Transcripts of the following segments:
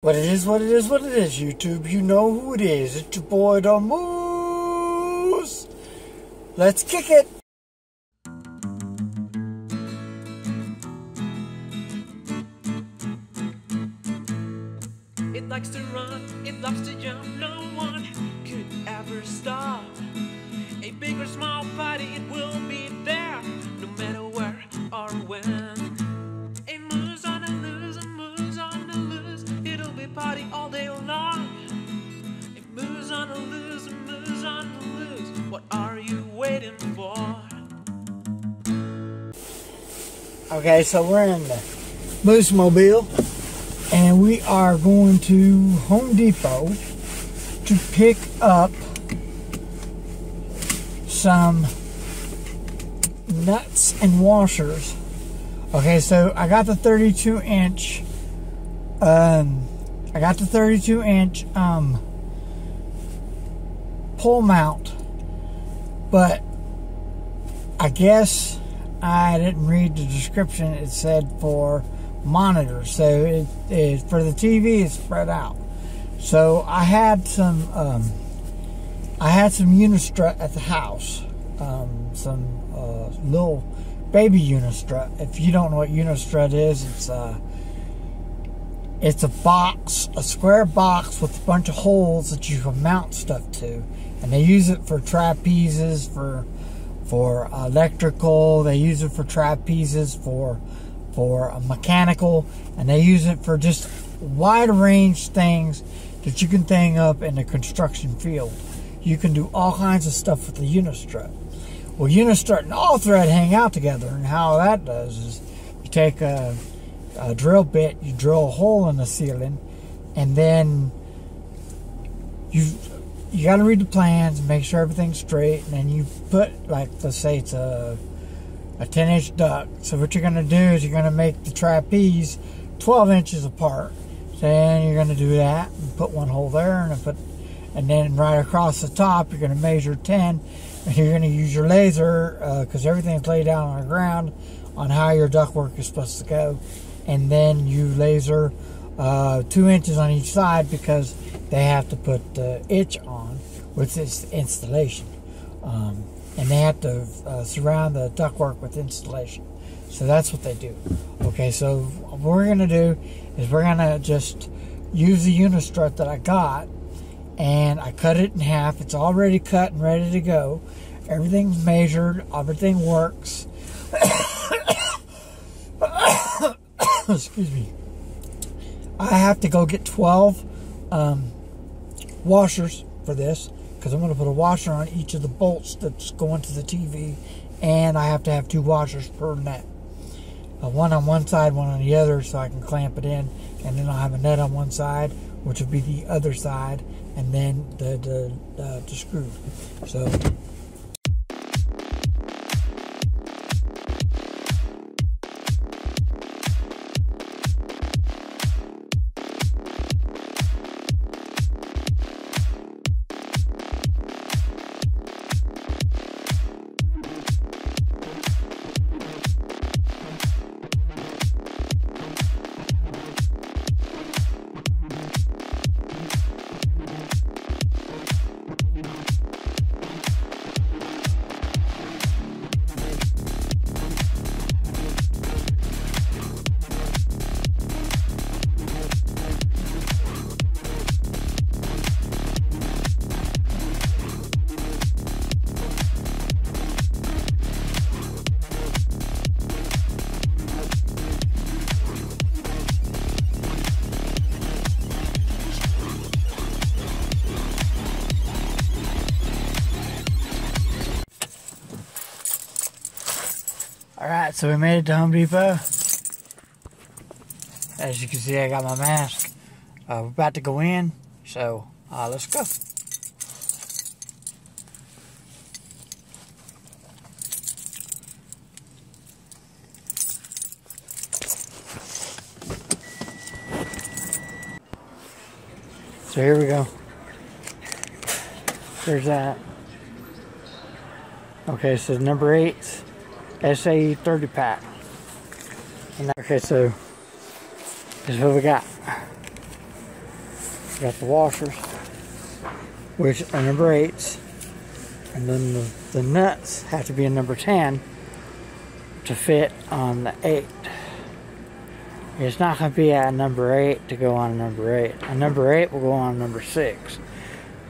What it is, what it is, what it is, YouTube. You know who it is. It's your boy, the Moose. Let's kick it. It likes to run, it loves to jump, no Okay, so we're in the Moose Mobile, and we are going to Home Depot to pick up some nuts and washers. Okay, so I got the 32 inch. Um, I got the 32 inch um, pole mount, but I guess I didn't read the description. It said for monitors, so it, it for the TV it's spread out. So I had some um, I had some Unistrut at the house, um, some uh, little baby Unistrut. If you don't know what Unistrut is, it's uh, it's a box, a square box with a bunch of holes that you can mount stuff to, and they use it for trapezes, for for electrical. They use it for trapezes, for for uh, mechanical, and they use it for just wide range things that you can thing up in the construction field. You can do all kinds of stuff with the Unistrut. Well, Unistrut and all thread hang out together, and how that does is you take a, a drill bit, you drill a hole in the ceiling, and then you you got to read the plans and make sure everything's straight, and then you put like let's say it's a a 10 inch duct. So what you're going to do is you're going to make the trapeze 12 inches apart. Then you're going to do that and put one hole there and put, and then right across the top you're going to measure 10 and you're going to use your laser because uh, everything's laid down on the ground on how your ductwork is supposed to go, and then you laser uh, two inches on each side because they have to put the itch on with this installation. Um, and they have to uh, surround the ductwork with insulation. So that's what they do. Okay, so what we're going to do is we're going to just use the unistrut that I got and I cut it in half. It's already cut and ready to go. Everything's measured, everything works. Excuse me. I have to go get 12 um, washers for this because I'm going to put a washer on each of the bolts that's going to the TV, and I have to have two washers per net. Uh, one on one side, one on the other, so I can clamp it in, and then I'll have a net on one side, which will be the other side, and then the the, uh, the screw. So so we made it to Home Depot. As you can see, I got my mask. Uh, we're about to go in, so uh, let's go. So here we go. There's that. Okay, so number eight. SA 30 pack. And okay, so this is what we got. We got the washers, which are number eights, and then the, the nuts have to be a number 10 to fit on the eight. It's not going to be a number eight to go on a number eight. A number eight will go on a number six.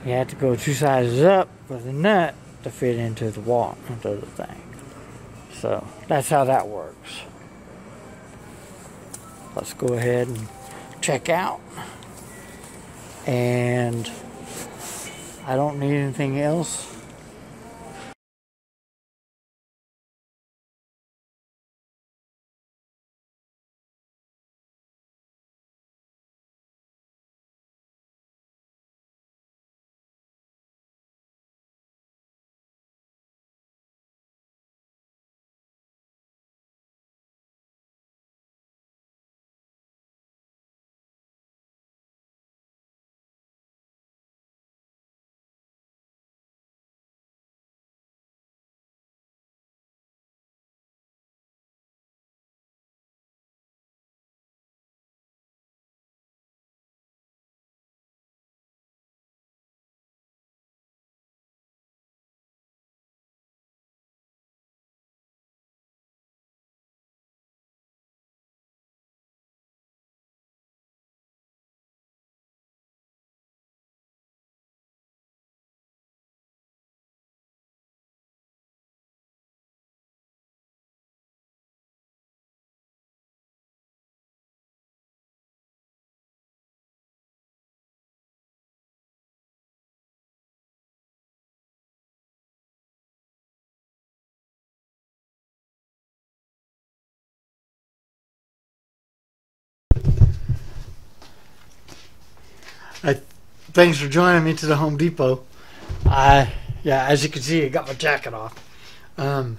You have to go two sizes up with a nut to fit into the wall, into the thing. So that's how that works. Let's go ahead and check out. And I don't need anything else. I, thanks for joining me to the Home Depot. I yeah, as you can see, I got my jacket off. Um,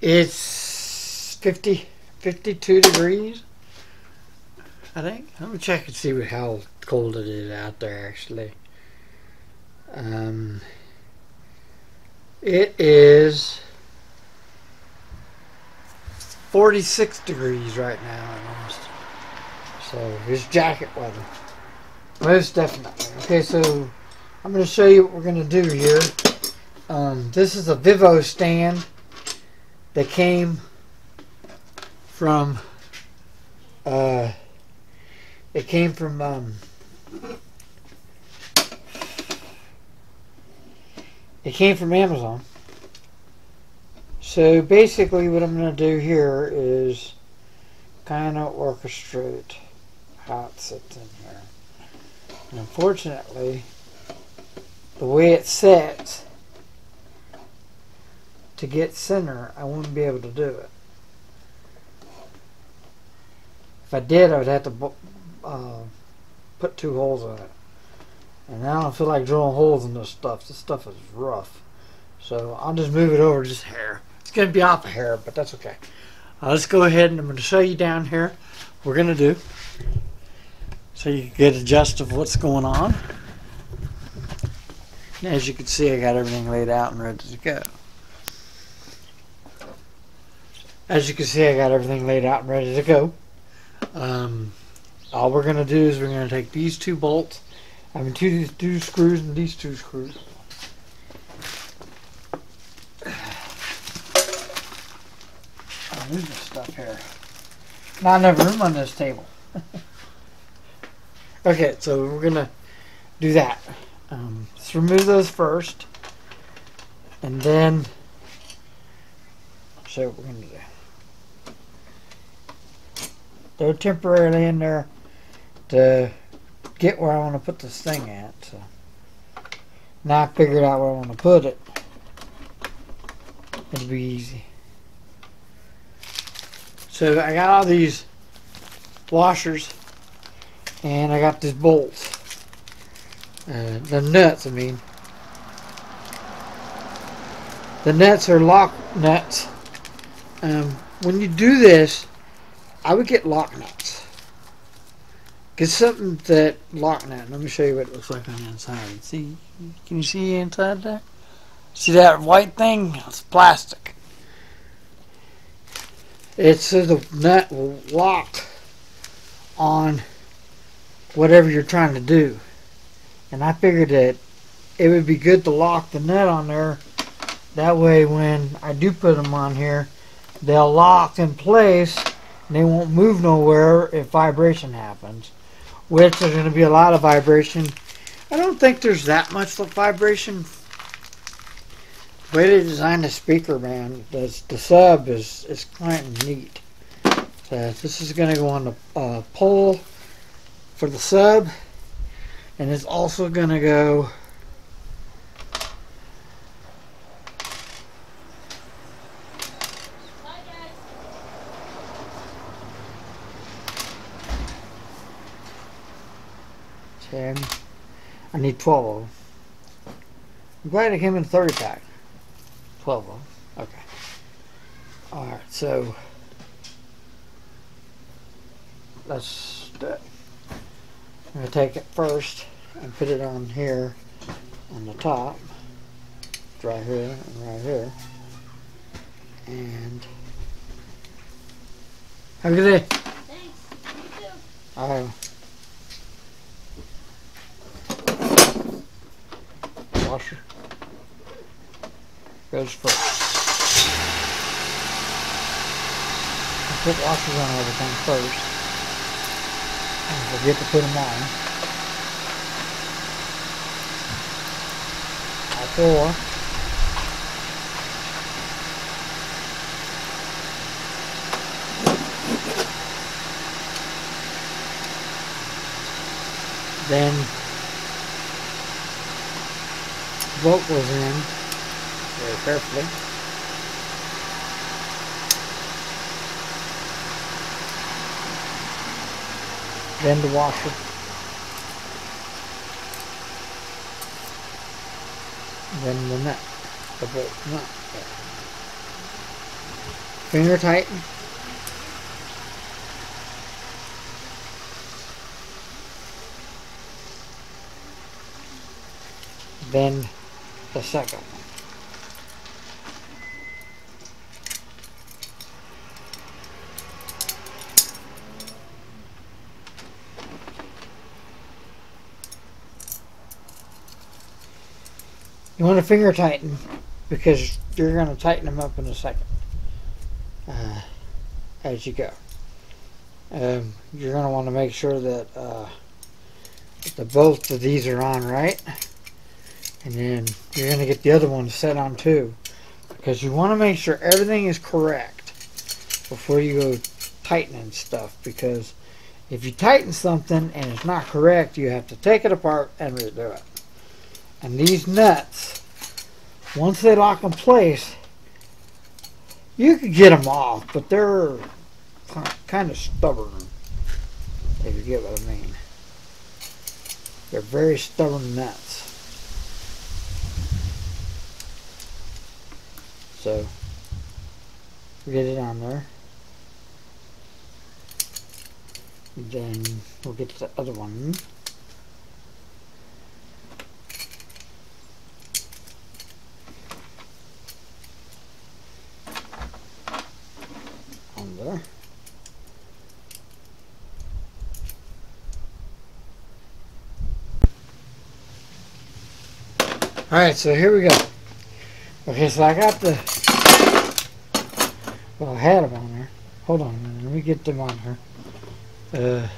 it's 50, 52 degrees. I think. Let me check and see how cold it is out there. Actually, um, it is 46 degrees right now almost. So it's jacket weather. Most definitely. Okay, so I'm going to show you what we're going to do here. Um, this is a Vivo stand that came from, uh, it came from, um, it came from Amazon. So basically what I'm going to do here is kind of orchestrate how it sits in here. And unfortunately, the way it sets to get center, I wouldn't be able to do it. If I did, I would have to uh, put two holes in it. And I don't feel like drilling holes in this stuff. This stuff is rough. So I'll just move it over just hair. It's going to be off a hair, but that's okay. Uh, let's go ahead and I'm going to show you down here what we're going to do so you get a gist of what's going on. As you can see, I got everything laid out and ready to go. As you can see, I got everything laid out and ready to go. Um, all we're going to do is we're going to take these two bolts, I mean two, two screws and these two screws. Move this stuff here. Not enough room on this table. Okay, so we're gonna do that. Um, let's remove those first, and then what we're gonna do. They're temporarily in there to get where I want to put this thing at. So now I figured out where I want to put it. It'll be easy. So I got all these washers and I got these bolts. Uh, the nuts, I mean. The nuts are lock nuts. Um, when you do this, I would get lock nuts. Get something that lock nut. Let me show you what it looks like on the inside. See, can you see inside there? See that white thing? It's plastic. It's so the nut will lock on whatever you're trying to do. And I figured that it would be good to lock the nut on there. That way when I do put them on here, they'll lock in place and they won't move nowhere if vibration happens. Which there's going to be a lot of vibration. I don't think there's that much vibration. The way they designed the speaker, man, the, the sub is, is kind of neat. So this is going to go on the uh, pole for the sub. And it's also going to go ten. I need twelve of them. I'm glad it came in a 30 pack. 12 of them. Okay. Alright, so do it. I'm going to take it first and put it on here on the top. Right here and right here. And have a good day. Thanks. You too. Alright. Washer goes first. I put washers on everything first. And forget to put them on. All four. Then bolt was in very carefully. Then the washer. Then the nut, the bolt nut. Finger tight. Then the second You want to finger tighten because you're going to tighten them up in a second uh, as you go. Um, you're going to want to make sure that uh, the bolts of these are on right. And then you're going to get the other one set on too. Because you want to make sure everything is correct before you go tightening stuff. Because if you tighten something and it's not correct, you have to take it apart and redo it. And these nuts, once they lock in place, you can get them off, but they're kind of stubborn, if you get what I mean. They're very stubborn nuts. So, get it on there. Then we'll get the other one. On there. Alright, so here we go. Okay, so I got the. Well, I had them on there. Hold on a minute. Let me get them on here. Uh.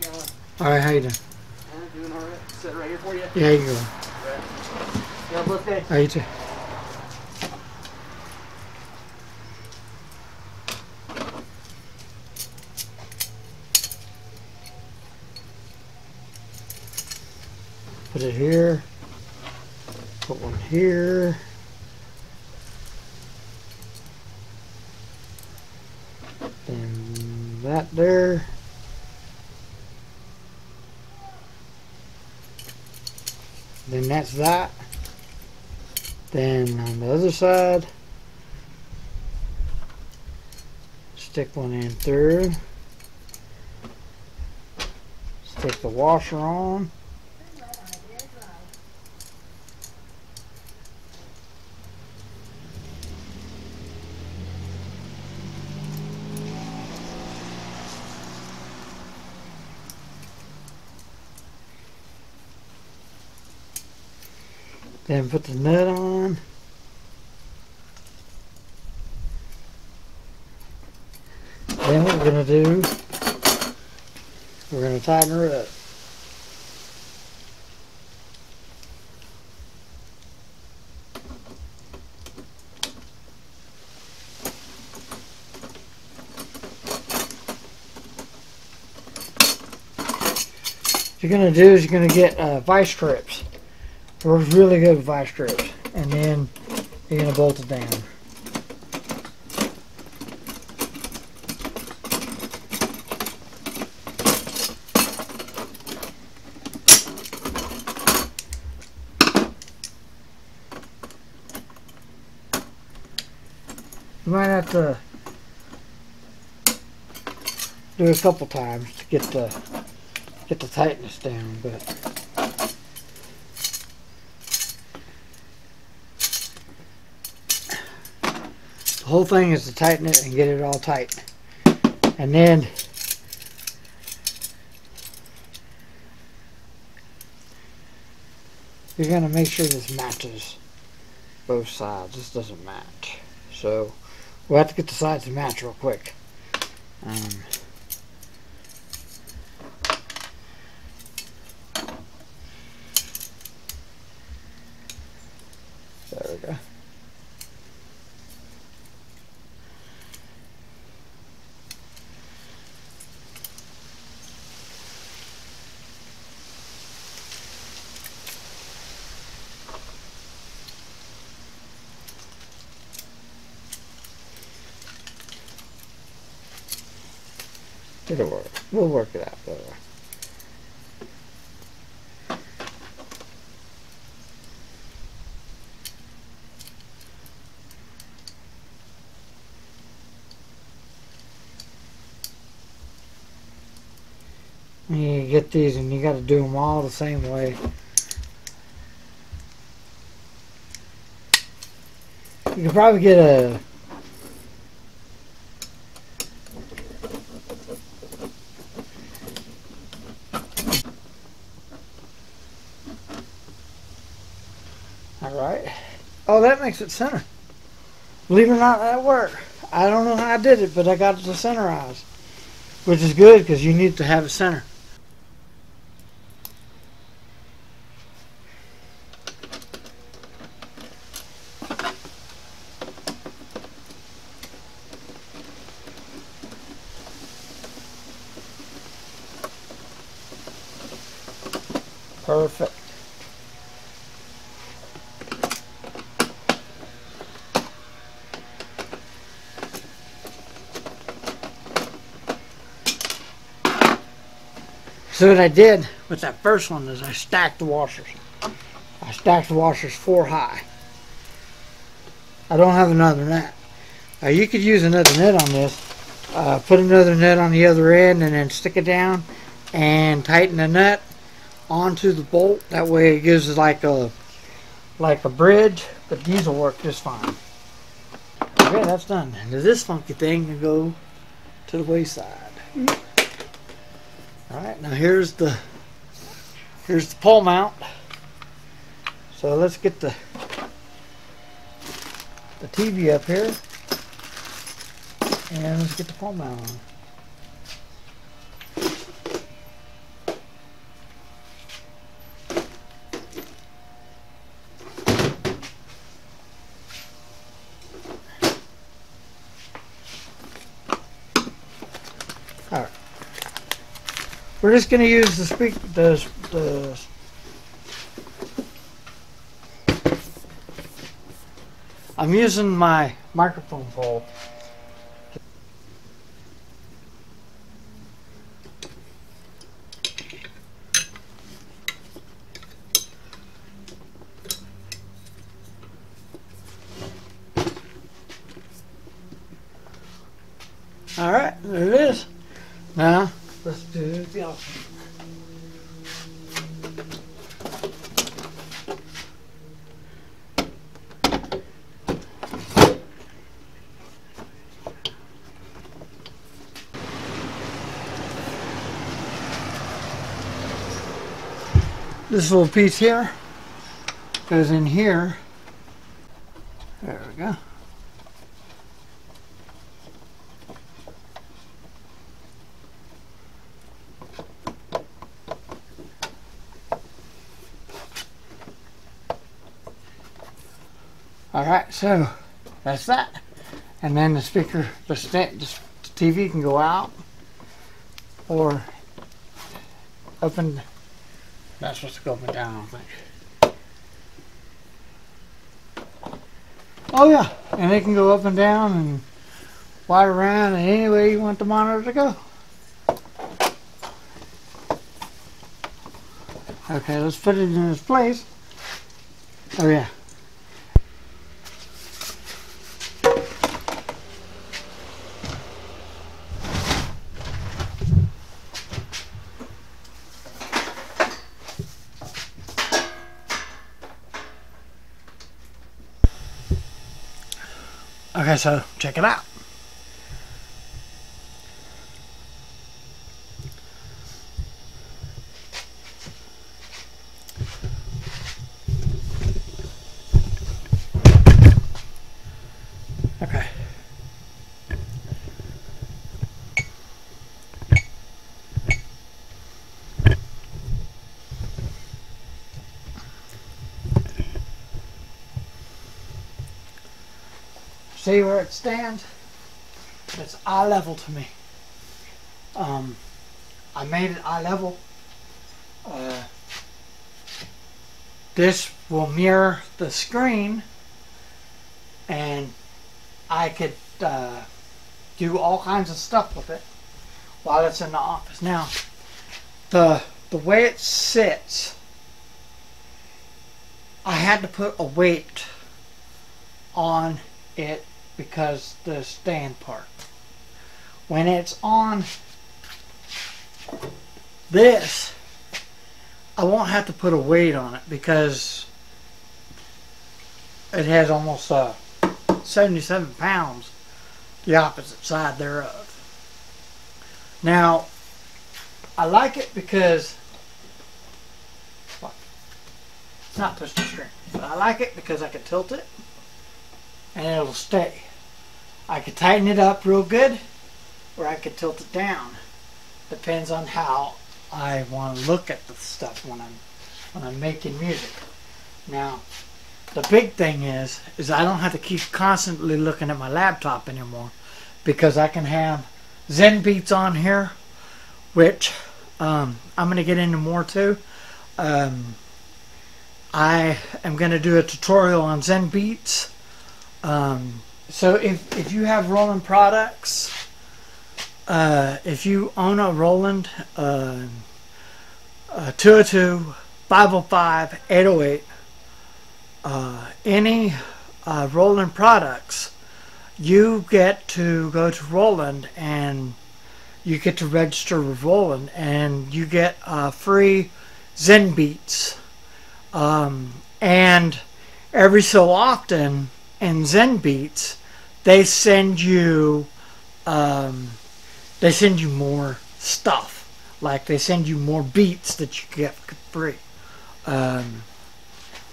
Going? Alright, how you doing? I'm doing alright. Sit right here for you. Yeah, you go. You have a blessed day. How? Put it here. Put one here. Then that there. Then that's that. Then on the other side, stick one in through. Take the washer on. Then put the nut on. Then what we're gonna do, we're gonna tighten her up. What you're gonna do is you're gonna get uh, Vise-Grips. Works really good with Vise-Grips. And then you're gonna bolt it down. You might have to do it a couple times to get the get the tightness down, but the whole thing is to tighten it and get it all tight. And then you're gonna make sure this matches both sides. This doesn't match. So we'll have to get the sides to match real quick. Um, there we go. It'll work. We'll work it out though. You get these and you got to do them all the same way. You can probably get a right. Oh, that makes it center. Believe it or not, that worked. I don't know how I did it, but I got it to centerize, which is good because you need to have it center. Perfect. So what I did with that first one is I stacked the washers. I stacked the washers four high. I don't have another net. Uh, you could use another net on this. Uh, put another net on the other end and then stick it down and tighten the nut onto the bolt. That way it gives it like a like a bridge, but these will work just fine. Okay, that's done. And this funky thing can go to the wayside. All right, now here's the here's the pole mount. So let's get the the TV up here, and let's get the pole mount on. We're just going to use the speak the the I'm using my microphone pole. All right, there it is. Now let's do the other. one. This little piece here goes in here. There we go. All right, so that's that. And then the speaker, the, sta- the TV can go out or open. That's supposed to go up and down, I think. Oh yeah, and it can go up and down and wide around and any way you want the monitor to go. Okay, let's put it in its place. Oh yeah. Okay, so check it out. Okay. See where it stands? It's eye level to me. Um, I made it eye level. Uh, this will mirror the screen and I could uh, do all kinds of stuff with it while it's in the office. Now, the the way it sits, I had to put a weight on it because the stand part. When it's on this, I won't have to put a weight on it because it has almost uh, 77 pounds the opposite side thereof. Now, I like it because it's not push to string, but I like it because I can tilt it and it'll stay. I could tighten it up real good or I could tilt it down. Depends on how I want to look at the stuff when I'm when I'm making music. Now, the big thing is is I don't have to keep constantly looking at my laptop anymore because I can have Zen Beats on here, which um, I'm going to get into more too. Um, I am going to do a tutorial on Zen Beats. Um, so if, if you have Roland products, uh, if you own a Roland uh, uh, 202, 505, 808, uh, any uh, Roland products, you get to go to Roland and you get to register with Roland and you get uh, free Zen Beats. Um, and every so often in Zen Beats, they send you um, they send you more stuff. Like they send you more beats that you get free. Um,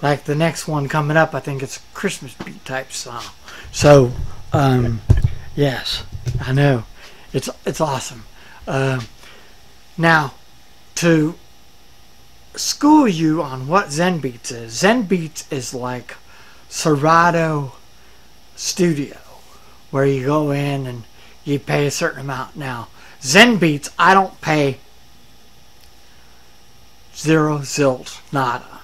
like the next one coming up, I think it's a Christmas beat type song. So, um, yes, I know, it's it's awesome. Um, now, to school you on what Zen Beats is, Zen Beats is like Serato Studio, where you go in and you pay a certain amount. Now, Zen Beats, I don't pay zero zilt nada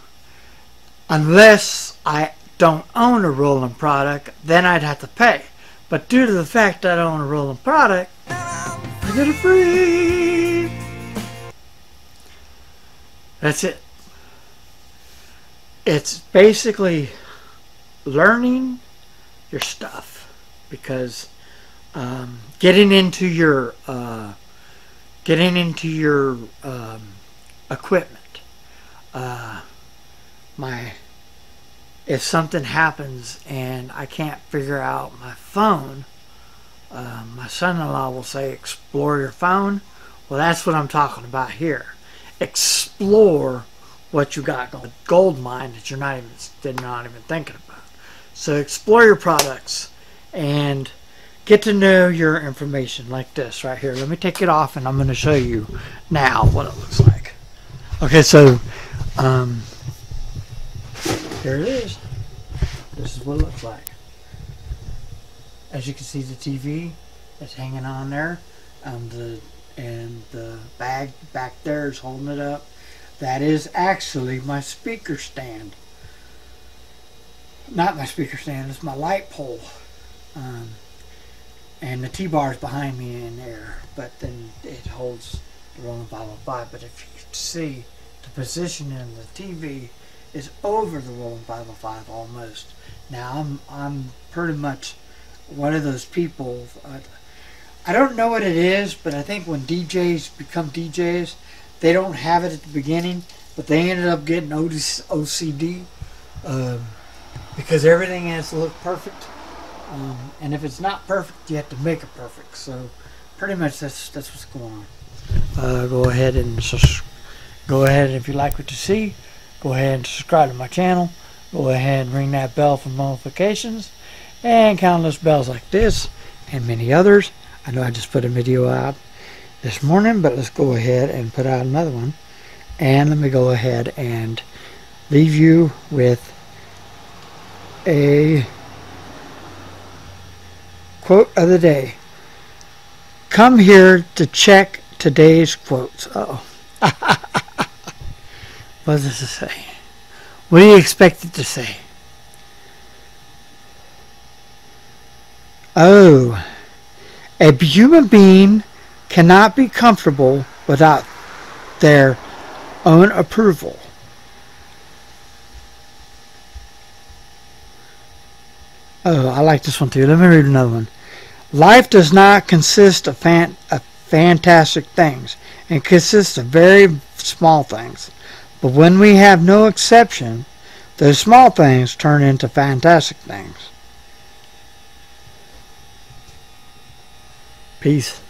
unless I don't own a Roland product, then I'd have to pay. But due to the fact that I own a Roland product, I get it free. That's it. It's basically learning your stuff because um, getting into your uh, getting into your um, equipment. Uh, my if something happens and I can't figure out my phone, uh, my son-in-law will say, "Explore your phone." Well, that's what I'm talking about here. Explore what you got going. Gold mine that you're not even they're not even thinking about. So explore your products and get to know your information like this right here. Let me take it off and I'm going to show you now what it looks like. Okay, so um, here it is. This is what it looks like. As you can see, the TV is hanging on there. Um, the and the bag back there is holding it up. That is actually my speaker stand. Not my speaker stand, it's my light pole. Um, and the T-bar is behind me in there, but then it holds the Roland 505. But if you see, the position in the TV is over the Roland 505 almost. Now I'm I'm pretty much one of those people. Uh, I don't know what it is, but I think when DJs become DJs, they don't have it at the beginning, but they ended up getting OCD um, because everything has to look perfect. Um, and if it's not perfect, you have to make it perfect. So pretty much that's that's what's going on. Uh, go ahead and go ahead if you like what you see. Go ahead and subscribe to my channel. Go ahead and ring that bell for notifications and countless bells like this and many others. I know I just put a video out this morning, but let's go ahead and put out another one. And let me go ahead and leave you with a quote of the day. Come here to check today's quotes. oh. what does it say? What do you expect it to say? Oh, a human being cannot be comfortable without their own approval. Oh, I like this one too. Let me read another one. Life does not consist of, fan, of fantastic things. It consists of very small things. But when we have no exception, those small things turn into fantastic things. Peace.